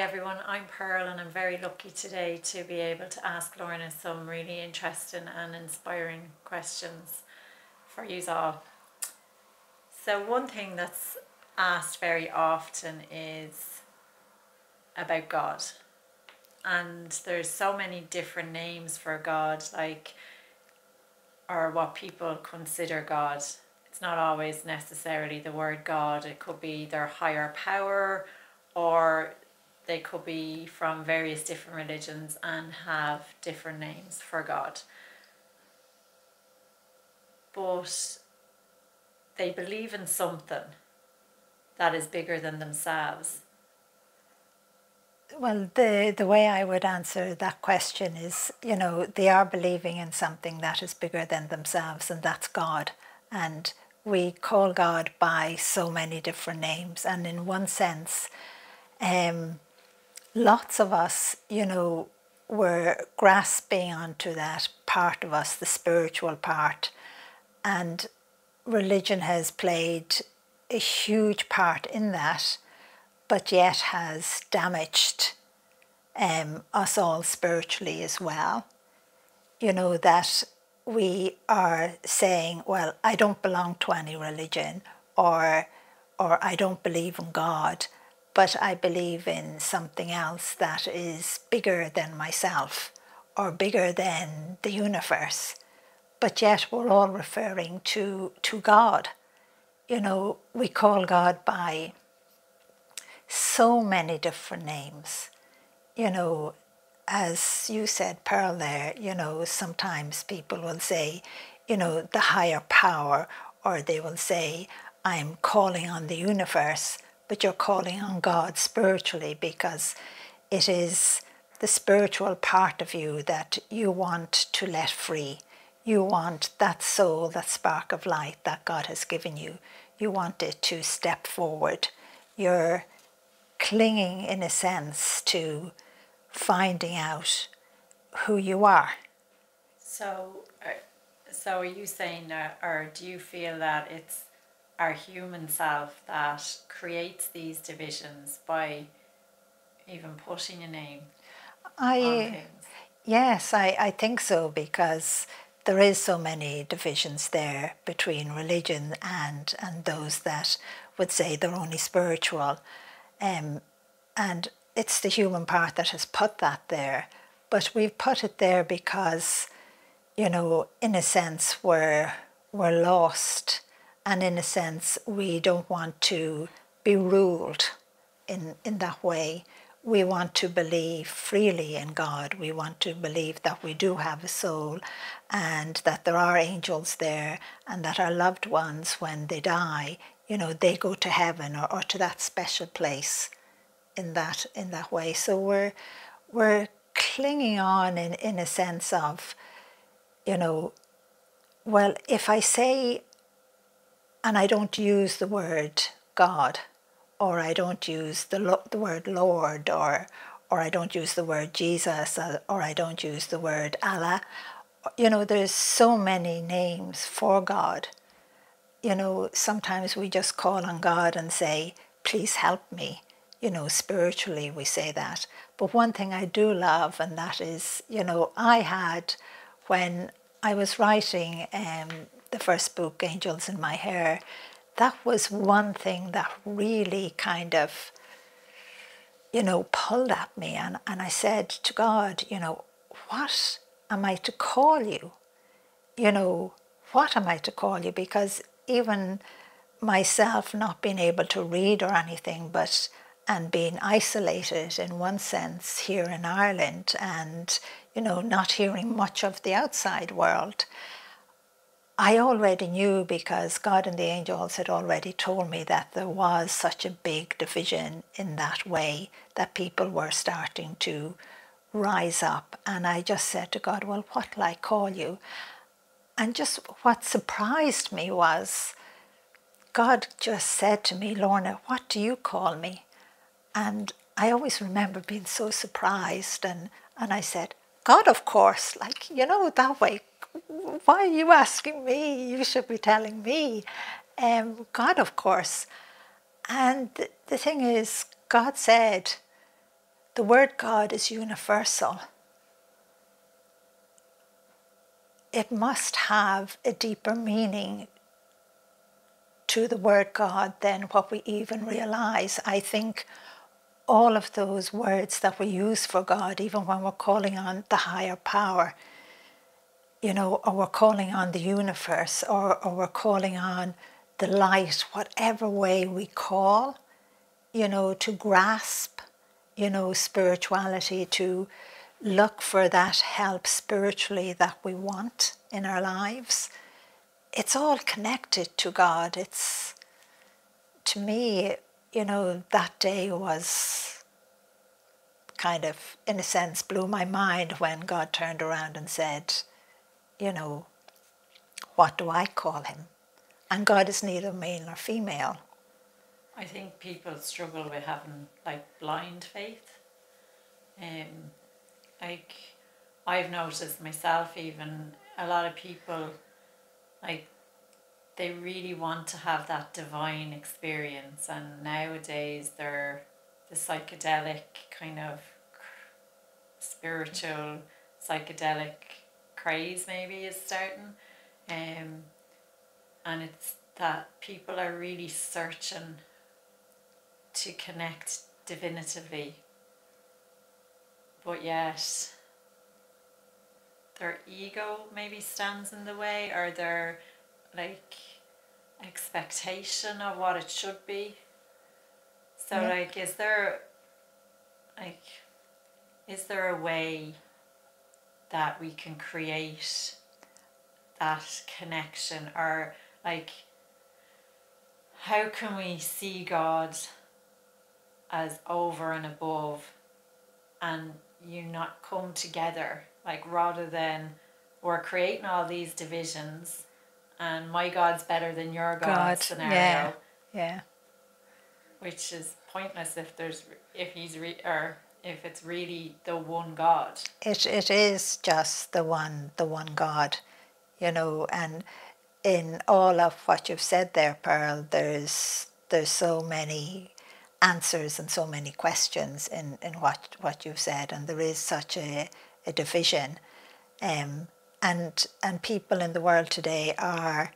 Hi everyone, I'm Pearl and I'm very lucky today to be able to ask Lorna some really interesting and inspiring questions for you all. So one thing that's asked very often is about God. And there's so many different names for God, like or what people consider God. It's not always necessarily the word God. It could be their higher power or they could be from various different religions and have different names for God. But they believe in something that is bigger than themselves. Well, the, the way I would answer that question is, you know, they are believing in something that is bigger than themselves, and that's God. And we call God by so many different names. And in one sense, um, lots of us, you know, were grasping onto that part of us, the spiritual part, and religion has played a huge part in that, but yet has damaged um, us all spiritually as well. You know, that we are saying, well, I don't belong to any religion, or, or I don't believe in God but I believe in something else that is bigger than myself or bigger than the universe. But yet we're all referring to, to God. You know, we call God by so many different names. You know, as you said, Pearl, there, you know, sometimes people will say, you know, the higher power, or they will say, I'm calling on the universe but you're calling on God spiritually because it is the spiritual part of you that you want to let free. You want that soul, that spark of light that God has given you. You want it to step forward. You're clinging, in a sense, to finding out who you are. So, uh, so are you saying, that, or do you feel that it's our human self that creates these divisions by even putting a name I, Yes, I, I think so because there is so many divisions there between religion and, and those that would say they're only spiritual. Um, and it's the human part that has put that there. But we've put it there because, you know, in a sense, we're, we're lost and in a sense we don't want to be ruled in, in that way. We want to believe freely in God. We want to believe that we do have a soul and that there are angels there and that our loved ones, when they die, you know, they go to heaven or, or to that special place in that in that way. So we're we're clinging on in, in a sense of, you know, well, if I say and I don't use the word God, or I don't use the, the word Lord, or, or I don't use the word Jesus, uh, or I don't use the word Allah. You know, there's so many names for God. You know, sometimes we just call on God and say, please help me. You know, spiritually we say that. But one thing I do love, and that is, you know, I had when I was writing um, the first book, Angels in My Hair, that was one thing that really kind of, you know, pulled at me. And, and I said to God, you know, what am I to call you? You know, what am I to call you? Because even myself not being able to read or anything, but and being isolated in one sense here in Ireland and, you know, not hearing much of the outside world. I already knew because God and the angels had already told me that there was such a big division in that way that people were starting to rise up. And I just said to God, Well, what'll I call you? And just what surprised me was God just said to me, Lorna, what do you call me? And I always remember being so surprised and, and I said, God, of course, like, you know, that way, why are you asking me? You should be telling me. Um, God, of course. And the thing is, God said, the word God is universal. It must have a deeper meaning to the word God than what we even realize. I think all of those words that we use for God, even when we're calling on the higher power, you know, or we're calling on the universe, or, or we're calling on the light, whatever way we call, you know, to grasp, you know, spirituality, to look for that help spiritually that we want in our lives. It's all connected to God. It's, to me, you know, that day was kind of, in a sense, blew my mind when God turned around and said, you know, what do I call him? And God is neither male nor female. I think people struggle with having like blind faith. Um, like I've noticed myself, even a lot of people, like they really want to have that divine experience, and nowadays they're the psychedelic kind of spiritual psychedelic craze maybe is starting um, and it's that people are really searching to connect definitively. But yet their ego maybe stands in the way or their like expectation of what it should be. So Yeah. like is there like is there a way that we can create that connection? Or like how can we see God as over and above and you not come together? Like rather than we're creating all these divisions and my God's better than your God, God, scenario yeah. Yeah. which is pointless if there's if he's re, or if it's really the one God It it is just the one the one God, you know, and in all of what you've said there, Pearl, there's there's so many answers and so many questions in, in what, what you've said and there is such a, a division. Um, and and people in the world today are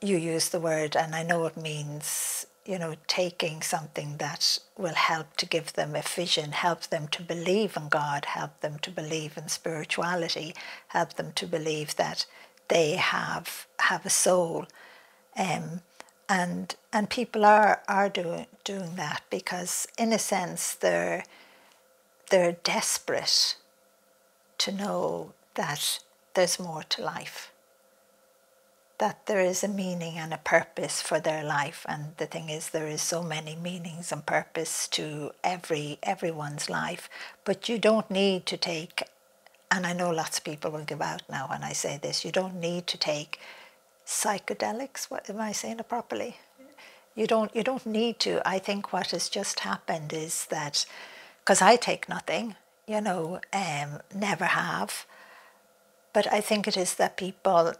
you use the word and I know it means you know taking something that will help to give them a vision help them to believe in God help them to believe in spirituality help them to believe that they have have a soul. Um, and and people are are doing doing that because in a sense they're they're desperate to know that there's more to life. That there is a meaning and a purpose for their life. And the thing is there is so many meanings and purpose to every everyone's life. But you don't need to take and I know lots of people will give out now when I say this you don't need to take psychedelics what am I saying it properly? You don't you don't need to. I think what has just happened is that because I take nothing you know um, never have but I think it is that people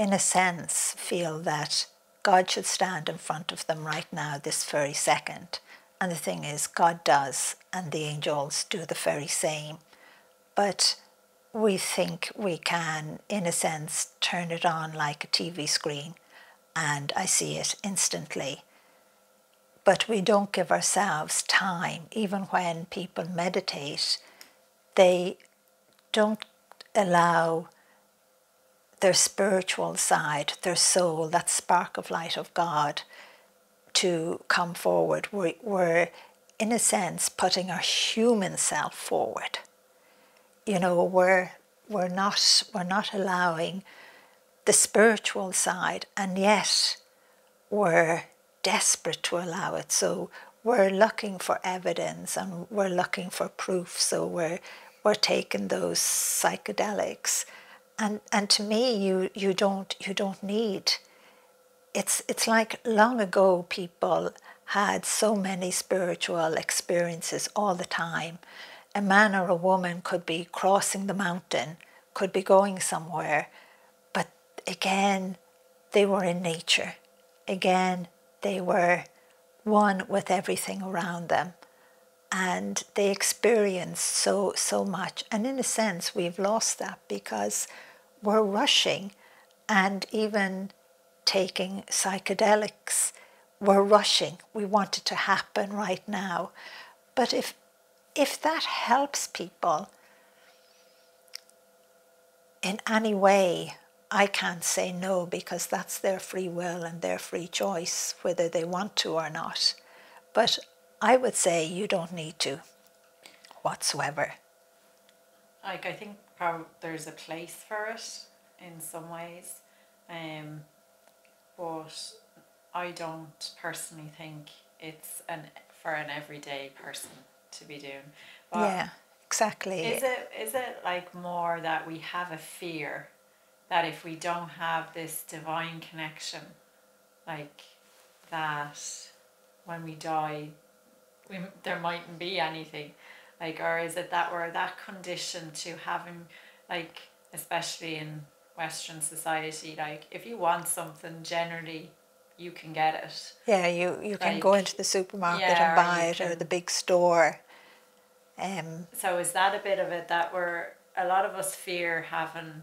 in a sense, feel that God should stand in front of them right now, this very second. And the thing is, God does, and the angels do the very same. But we think we can, in a sense, turn it on like a TV screen, and I see it instantly. But we don't give ourselves time, even when people meditate, they don't allow their spiritual side, their soul, that spark of light of God to come forward. We're, we're, in a sense, putting our human self forward. You know, we're, we're, not, we're not allowing the spiritual side, and yet we're desperate to allow it. So we're looking for evidence and we're looking for proof. So we're, we're taking those psychedelics. And and to me you you don't you don't need it's it's like long ago people had so many spiritual experiences all the time. A man or a woman could be crossing the mountain could be going somewhere but again they were in nature. Again they were one with everything around them and they experience so so much. And in a sense we've lost that because we're rushing and even taking psychedelics we're rushing. We want it to happen right now. But if if that helps people in any way I can't say no because that's their free will and their free choice whether they want to or not. But I would say you don't need to whatsoever. Like I think probably there's a place for it in some ways, um, but I don't personally think it's an for an everyday person to be doing. But yeah, exactly. Is it is it like more that we have a fear that if we don't have this divine connection, like that when we die we, there mightn't be anything. Like or is it that we're that conditioned to having like especially in western society like if you want something generally you can get it. Yeah you you can go into the supermarket yeah, and buy it can, or the big store. Um so is that a bit of it that we're a lot of us fear having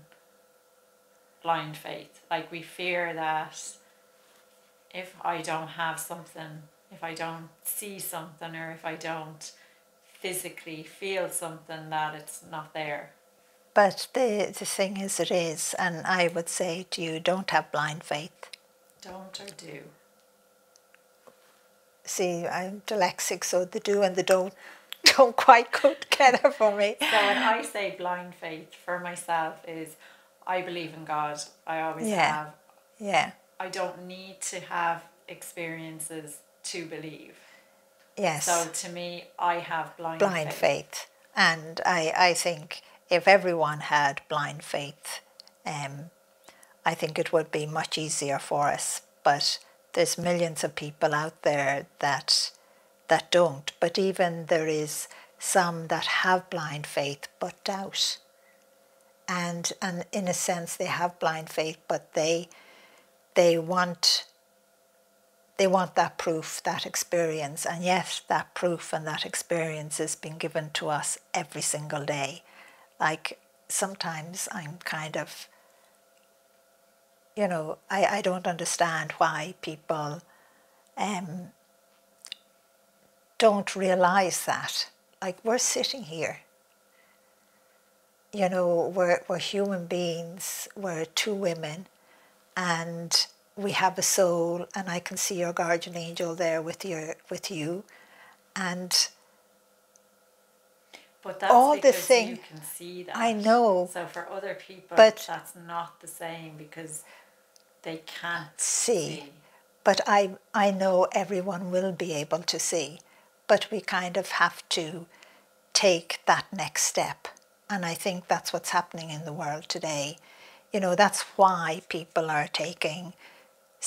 blind faith? Like we fear that if i don't have something if I don't see something or if I don't physically feel something that it's not there. But the, the thing is, it is, and I would say to you, don't have blind faith. Don't or do? See, I'm dyslexic, so the do and the don't don't quite go together for me. So when I say blind faith for myself is I believe in God. I always yeah. have. Yeah. I don't need to have experiences to believe. Yes. So to me, I have blind blind faith, faith. and I I think if everyone had blind faith, um, I think it would be much easier for us. But there's millions of people out there that that don't. But even there is some that have blind faith but doubt. And and in a sense they have blind faith, but they they want they want that proof, that experience, and yet that proof and that experience is being given to us every single day. Like sometimes I'm kind of, you know, I, I don't understand why people um, don't realize that. Like we're sitting here. You know, we're, we're human beings, we're two women, and we have a soul and I can see your guardian angel there with your with you. And but that's all the thing you can see that. I know so for other people but that's not the same because they can't see. see. but I I know everyone will be able to see. But we kind of have to take that next step. And I think that's what's happening in the world today. You know that's why people are taking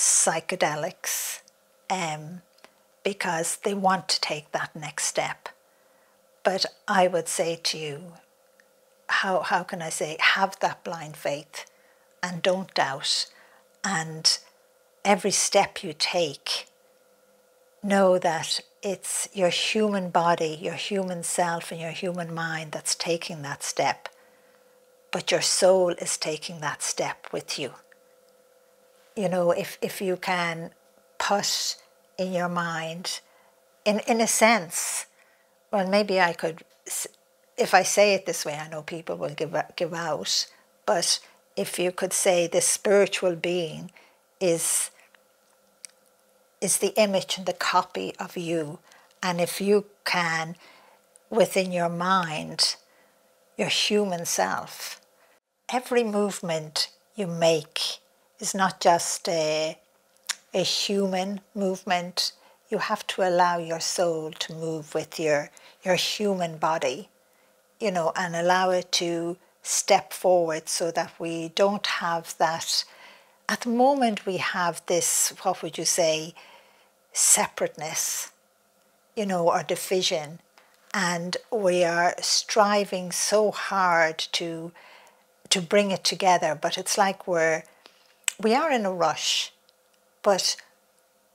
psychedelics um, because they want to take that next step. But I would say to you, how, how can I say, have that blind faith and don't doubt. And every step you take, know that it's your human body, your human self, and your human mind that's taking that step. But your soul is taking that step with you you know, if, if you can put in your mind, in, in a sense, well, maybe I could, if I say it this way, I know people will give, give out, but if you could say the spiritual being is, is the image and the copy of you, and if you can, within your mind, your human self, every movement you make is not just a, a human movement. You have to allow your soul to move with your, your human body, you know, and allow it to step forward so that we don't have that. At the moment, we have this, what would you say, separateness, you know, or division. And we are striving so hard to to bring it together, but it's like we're we are in a rush, but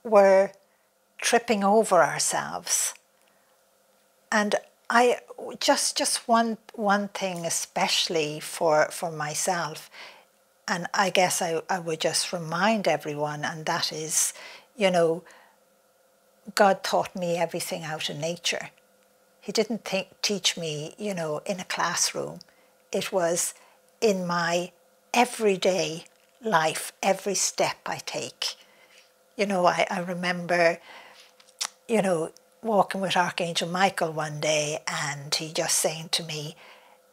we're tripping over ourselves. and I just just one one thing especially for for myself, and I guess I, I would just remind everyone, and that is, you know, God taught me everything out in nature. He didn't think, teach me, you know, in a classroom. It was in my everyday life, every step I take. You know, I, I remember, you know, walking with Archangel Michael one day and he just saying to me,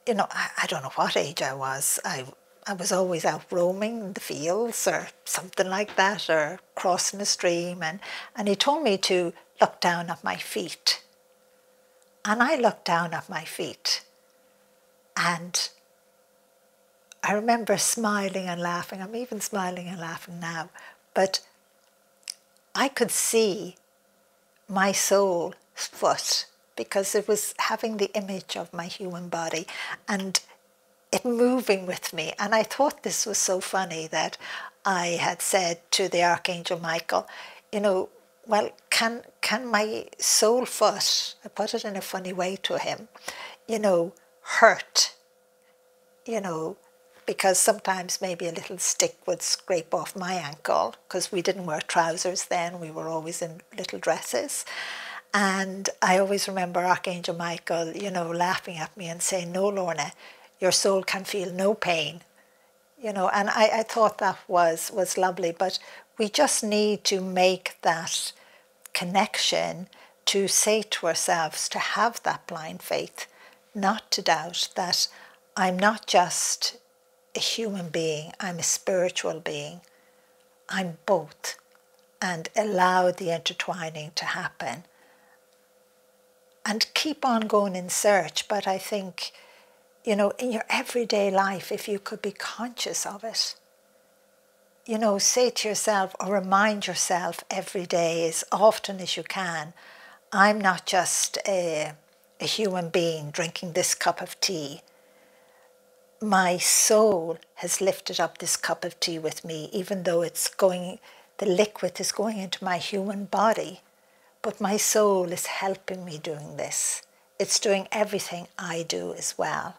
you know, I, I don't know what age I was. I, I was always out roaming the fields or something like that or crossing a stream and, and he told me to look down at my feet. And I looked down at my feet and I remember smiling and laughing. I'm even smiling and laughing now. But I could see my soul foot because it was having the image of my human body and it moving with me. And I thought this was so funny that I had said to the Archangel Michael, you know, well, can can my soul foot, I put it in a funny way to him, you know, hurt, you know, because sometimes maybe a little stick would scrape off my ankle because we didn't wear trousers then, we were always in little dresses. And I always remember Archangel Michael, you know, laughing at me and saying, No, Lorna, your soul can feel no pain. You know, and I, I thought that was, was lovely, but we just need to make that connection to say to ourselves, to have that blind faith, not to doubt that I'm not just a human being, I'm a spiritual being. I'm both. And allow the intertwining to happen. And keep on going in search. But I think, you know, in your everyday life, if you could be conscious of it, you know, say to yourself or remind yourself every day as often as you can, I'm not just a, a human being drinking this cup of tea my soul has lifted up this cup of tea with me, even though it's going, the liquid is going into my human body. But my soul is helping me doing this. It's doing everything I do as well.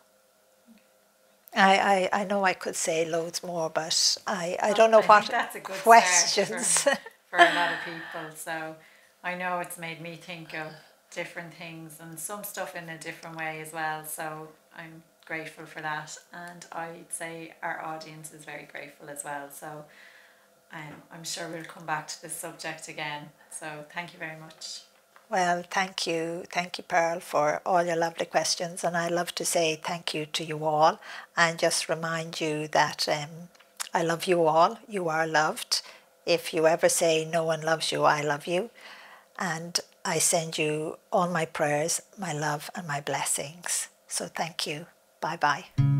I, I, I know I could say loads more, but I, I don't know I what that's a good questions. For, for a lot of people. So I know it's made me think of different things and some stuff in a different way as well. So I'm grateful for that, and I'd say our audience is very grateful as well. So um, I'm sure we'll come back to this subject again. So thank you very much. Well, thank you. Thank you, Pearl, for all your lovely questions. And I love to say thank you to you all and just remind you that um, I love you all. You are loved. If you ever say no one loves you, I love you. And I send you all my prayers, my love, and my blessings. So thank you. Bye bye.